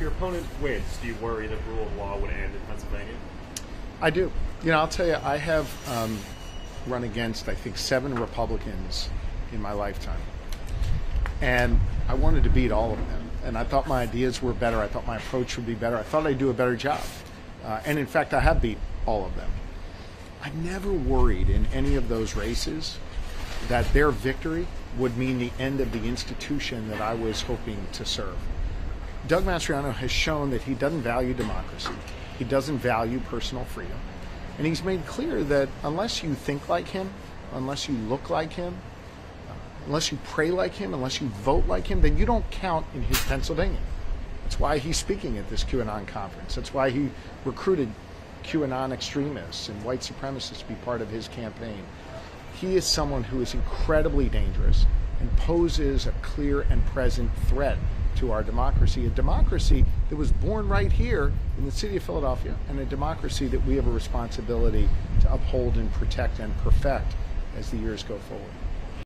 if your opponent wins, do you worry that rule of law would end in Pennsylvania? I do. You know, I'll tell you, I have um, run against, I think, seven Republicans in my lifetime. And I wanted to beat all of them. And I thought my ideas were better. I thought my approach would be better. I thought I'd do a better job. Uh, and in fact, I have beat all of them. I never worried in any of those races that their victory would mean the end of the institution that I was hoping to serve. Doug Mastriano has shown that he doesn't value democracy. He doesn't value personal freedom. And he's made clear that unless you think like him, unless you look like him, unless you pray like him, unless you vote like him, then you don't count in his Pennsylvania. That's why he's speaking at this QAnon conference. That's why he recruited QAnon extremists and white supremacists to be part of his campaign. He is someone who is incredibly dangerous and poses a clear and present threat to our democracy, a democracy that was born right here in the city of Philadelphia, and a democracy that we have a responsibility to uphold and protect and perfect as the years go forward.